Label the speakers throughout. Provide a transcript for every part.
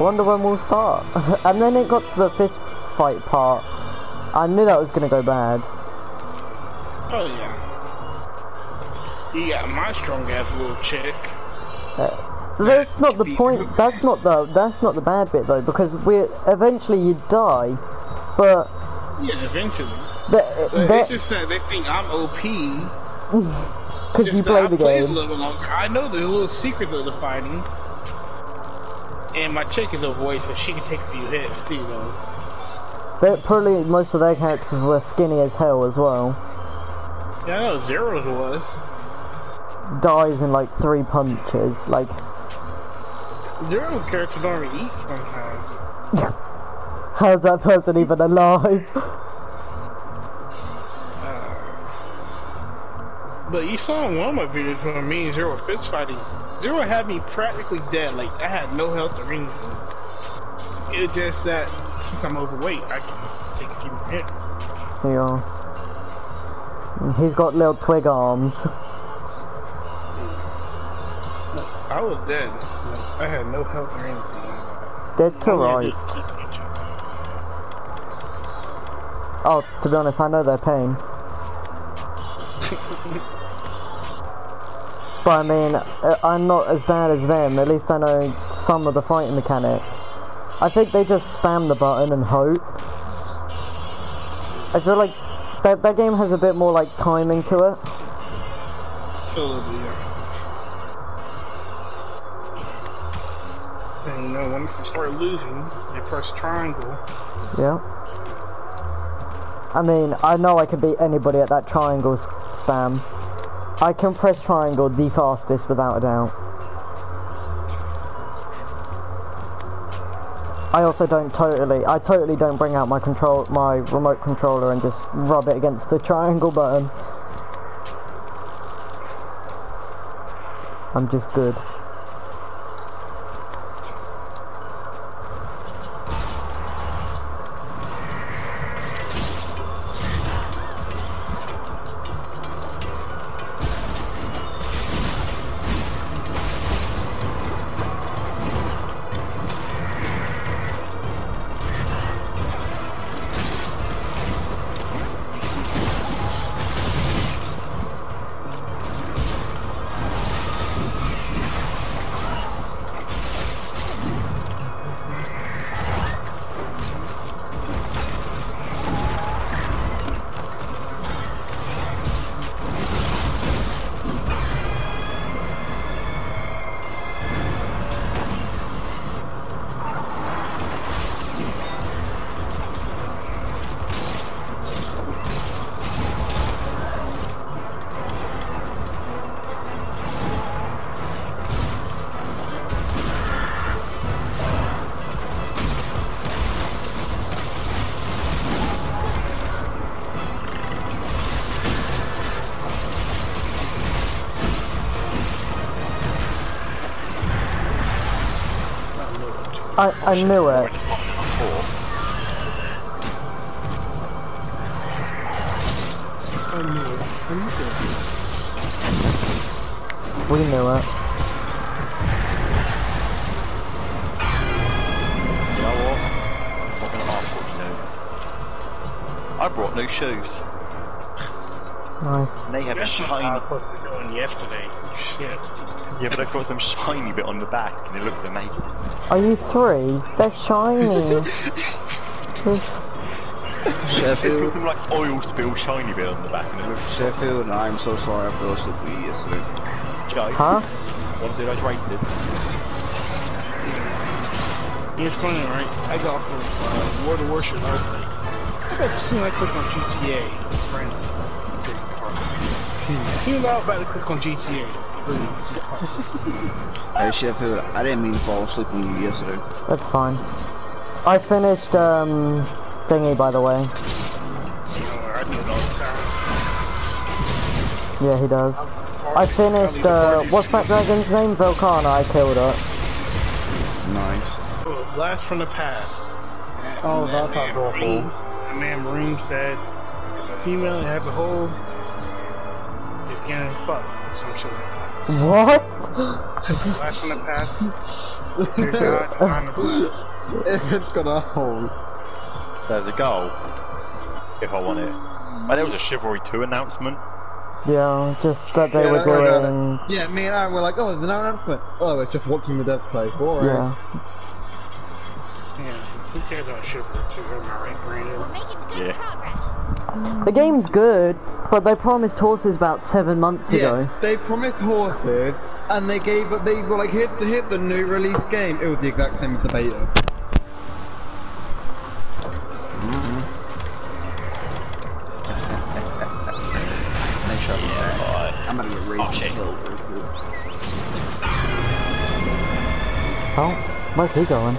Speaker 1: Wonder when we'll start. and then it got to the fist fight part. I knew that was gonna go bad.
Speaker 2: Oh yeah. You got my strong ass little chick.
Speaker 1: Uh, that's not the point. That's not the. That's not the bad bit though, because we eventually you die, but.
Speaker 2: Yeah, eventually.
Speaker 1: The,
Speaker 2: but it's just that they think I'm OP.
Speaker 1: Because you play the game. Played a little longer.
Speaker 2: I know the little secrets of the fighting. And my chick is a voice, so she can take a few hits too, though.
Speaker 1: They're probably most of their characters were skinny as hell as well.
Speaker 2: Yeah, I know Zero's was.
Speaker 1: Dies in like three punches, like.
Speaker 2: Zero's character don't even eat sometimes.
Speaker 1: How's that person even alive?
Speaker 2: Uh, but you saw in one of my videos when me and Zero were fist fighting. Zero had me practically dead. Like I had no health or anything. It's just that since I'm overweight, I can take a few more hits.
Speaker 1: Yeah. He's got little twig arms.
Speaker 2: I was dead. I had no health or anything.
Speaker 1: Dead to rights. Oh, to be honest, I know their pain. but I mean, uh, I'm not as bad as them. At least I know some of the fighting mechanics. I think they just spam the button and hope. I feel like that that game has a bit more like timing to it.
Speaker 2: And you know, once you start losing, you press triangle.
Speaker 1: Yeah. I mean, I know I can beat anybody at that triangle spam. I can press triangle the fastest without a doubt. I also don't totally, I totally don't bring out my control, my remote controller and just rub it against the triangle button. I'm just good. I, I knew it.
Speaker 2: I knew it. I knew
Speaker 1: it. We knew it.
Speaker 3: You know what? I'm not gonna ask what you know. I brought new shoes.
Speaker 1: Nice.
Speaker 3: And they have a shiny.
Speaker 2: I was supposed to be doing yesterday. Shit.
Speaker 3: Yeah, but I've got some shiny bit on the back, and it looks amazing.
Speaker 1: Are you three? They're shiny.
Speaker 3: Sheffield. It's got some like oil spill shiny bit on the back, and it looks.
Speaker 4: Sheffield, and I'm so sorry. I fell asleep yesterday.
Speaker 3: Joe.
Speaker 1: Huh?
Speaker 3: Want to do those races?
Speaker 2: It's funny, right? I got from uh, World of Warship Outbreak. I got to see I click on GTA. Friend. As soon as I was about to click on GTA,
Speaker 4: hey Sheffield, I didn't mean to fall asleep on you yesterday.
Speaker 1: That's fine. I finished um thingy by the way.
Speaker 2: I do it all the time.
Speaker 1: Yeah, he does. I finished uh what's that dragon's name? Volcana, I killed it.
Speaker 4: Nice.
Speaker 2: Blast from the past.
Speaker 5: Oh, that's not awful.
Speaker 2: The man Marine said, if a female and have a hole, it's getting fucked. Some shit.
Speaker 1: What?
Speaker 2: Blast from the past. Dear God, design the bus.
Speaker 5: if it's got a hole.
Speaker 3: There's a goal. If I want it. Oh, there was a Chivalry 2 announcement.
Speaker 1: Yeah, just that they
Speaker 5: Yeah,
Speaker 1: were
Speaker 5: don't
Speaker 1: doing.
Speaker 5: Yeah, me and Aaron were like, oh, there's no announcement. Oh, it's just watching the devs play. Boring.
Speaker 1: Yeah.
Speaker 2: Yeah, who cares about Chivalry 2? Am I right, Brandon?
Speaker 6: We're making good
Speaker 3: Yeah.
Speaker 6: progress.
Speaker 1: The game's good, but they promised horses about seven months ago.
Speaker 5: Yeah, they promised horses, and they gave they were like, here's the here's the new release game. It was the exact same as the beta.
Speaker 4: Make sure I'm back. I'm gonna get raised
Speaker 3: Oh, shit.
Speaker 4: hill real quick.
Speaker 1: Oh, where's he going?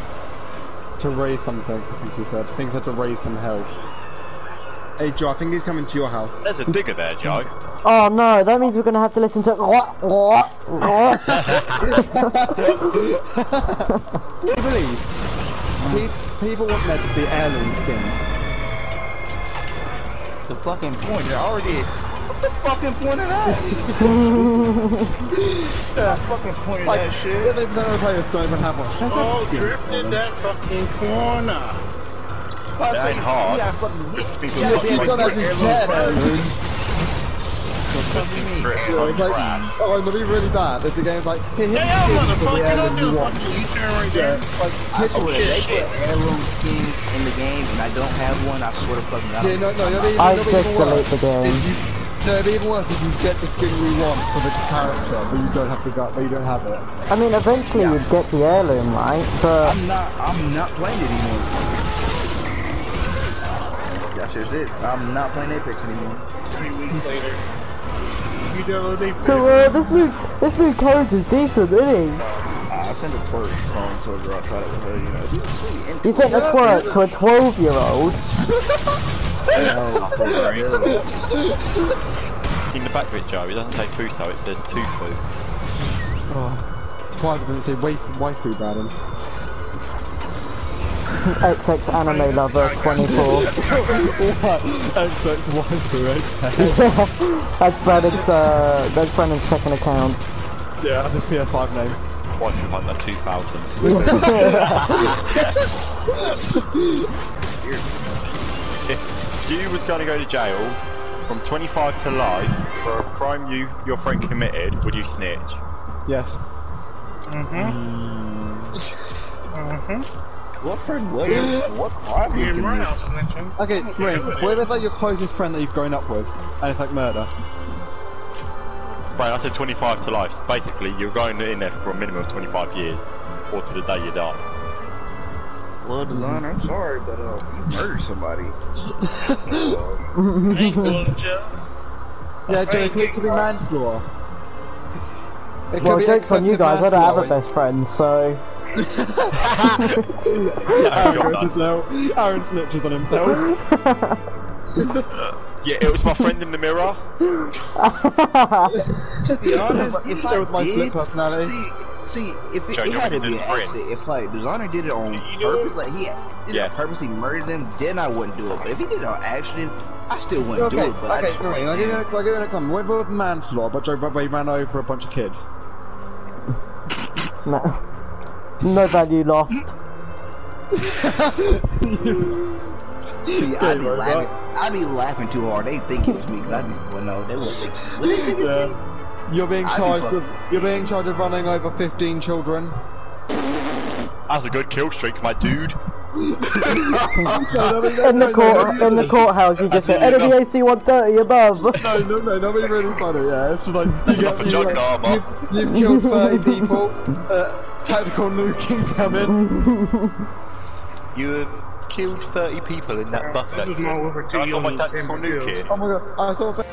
Speaker 5: To raise something, I think he said. I think he said to raise some hell. Hey Joe, I think he's coming to your house.
Speaker 3: There's a digger there, Joe.
Speaker 1: Oh no, that means we're gonna have to listen to.
Speaker 5: Can you believe? Pe- people want there to be heirloom skins.
Speaker 4: The fucking point, they're already. What the fucking point of that?
Speaker 5: Yeah.
Speaker 4: fucking point of
Speaker 5: Like,
Speaker 4: that shit.
Speaker 5: 70% of the players don't even have one. Let's have
Speaker 2: Oh,
Speaker 5: skins for
Speaker 2: drifted
Speaker 5: them.
Speaker 2: that fucking corner.
Speaker 4: I
Speaker 3: That hard.
Speaker 4: You gotta fucking get
Speaker 3: People
Speaker 4: yeah,
Speaker 3: fucking
Speaker 4: yeah,
Speaker 5: got
Speaker 3: like
Speaker 5: actually
Speaker 3: heirloom
Speaker 5: dead
Speaker 3: crap.
Speaker 5: heirloom.
Speaker 3: Drips
Speaker 5: Yeah, it's like, oh, I'm gonna be really bad. If the game's like, here, here's
Speaker 2: Damn,
Speaker 5: skins for the
Speaker 2: motherfucker, don't
Speaker 5: heirloom
Speaker 2: do
Speaker 5: you
Speaker 2: a
Speaker 5: want.
Speaker 2: fucking U-turn right
Speaker 5: Yeah,
Speaker 2: there.
Speaker 5: like,
Speaker 4: I
Speaker 5: here's
Speaker 4: swear,
Speaker 5: your
Speaker 4: if they put heirloom skins in the game and I don't have one, I swear to fucking God.
Speaker 5: Yeah, no, no, that'd
Speaker 1: I just delete the game.
Speaker 5: No, it'd be even worse if you get the skin we want for the character, but you don't have the gu- but you don't have it.
Speaker 1: I mean, eventually
Speaker 4: Yeah.
Speaker 1: you'd get the heirloom, right? But
Speaker 4: I'm not, I'm not playing it anymore. That's just it. I'm not playing Apex anymore.
Speaker 2: Three weeks later. You download a
Speaker 1: so uh, this new this new character's decent, isn't he?
Speaker 4: I sent a twerk home to a girl, I tried it with her, you know. Dude,
Speaker 1: You sent a twerk to a 12 year old.
Speaker 3: In the back of it, Joe, it doesn't say Fuso, it says Tufu.
Speaker 5: Oh, surprised it didn't say waifu, waifu Brandon.
Speaker 1: XX anime lover 24.
Speaker 5: XX waifu, okay.
Speaker 1: That's Brandon's uh, that's Brandon's second account.
Speaker 5: Yeah, that's his PS5 name.
Speaker 3: Why should Hunter 2000? if you was going to go to jail from 25 to life for a crime you your friend committed, would you snitch?
Speaker 5: Yes.
Speaker 4: What friend was it? What crime
Speaker 2: You're
Speaker 4: did you
Speaker 2: right,
Speaker 4: commit?
Speaker 2: I'm snitching.
Speaker 5: Okay, wait, what if it's like your closest friend that you've grown up with, and it's like murder?
Speaker 3: Right, I said 25 to life. So basically, you're going in there for a minimum of 25 years, or to the day you die.
Speaker 4: Well, designer, I'm sorry, but uh, you murdered somebody.
Speaker 2: Ain't good, Joe.
Speaker 5: Yeah, Joe, it could, could be manslaughter. It could
Speaker 1: Well,
Speaker 5: be
Speaker 1: joke's on you guys, I don't have a best friend, so.
Speaker 5: Aaron
Speaker 3: Job
Speaker 5: goes. Aaron snitches on himself.
Speaker 3: Yeah, it was my friend in the mirror.
Speaker 4: To be honest, if I
Speaker 5: It was my
Speaker 4: did,
Speaker 5: split personality.
Speaker 4: See, see, if it,
Speaker 3: Joe,
Speaker 4: it had to be
Speaker 3: to
Speaker 4: an accident, if like designer did it on
Speaker 2: You
Speaker 4: purpose, like he did
Speaker 3: Yeah.
Speaker 4: it purposely murdered them, then I wouldn't do it. But if he did it on accident, I still wouldn't
Speaker 5: Okay,
Speaker 4: do it. But I
Speaker 5: okay,
Speaker 4: just,
Speaker 5: right, I'll give you an, I'll give you an example. What about manslaughter, but Joe Bradbury ran over a bunch of kids?
Speaker 1: No, no value lost.
Speaker 4: see, I'd be laughing. I'd be laughing too hard. They think it was me because I'd be, well, no, they wouldn't think. Would they think was me?
Speaker 5: Yeah. You're being
Speaker 4: I'd be
Speaker 5: charged with you're being charged with running over 15 children.
Speaker 3: That's a good kill streak, my dude.
Speaker 1: In the court, in the courthouse, you just say enemy AC 130 above.
Speaker 5: No, no, no, that'd be really funny, yeah. It's like, you
Speaker 3: Got the
Speaker 5: you,
Speaker 3: jug armor.
Speaker 5: you've, you've killed 30 people, uh, tactical nuking coming.
Speaker 3: You have killed 30 people in that bus
Speaker 2: That was my
Speaker 3: I got my tactical nuke
Speaker 2: Hill.
Speaker 5: Oh my god, I thought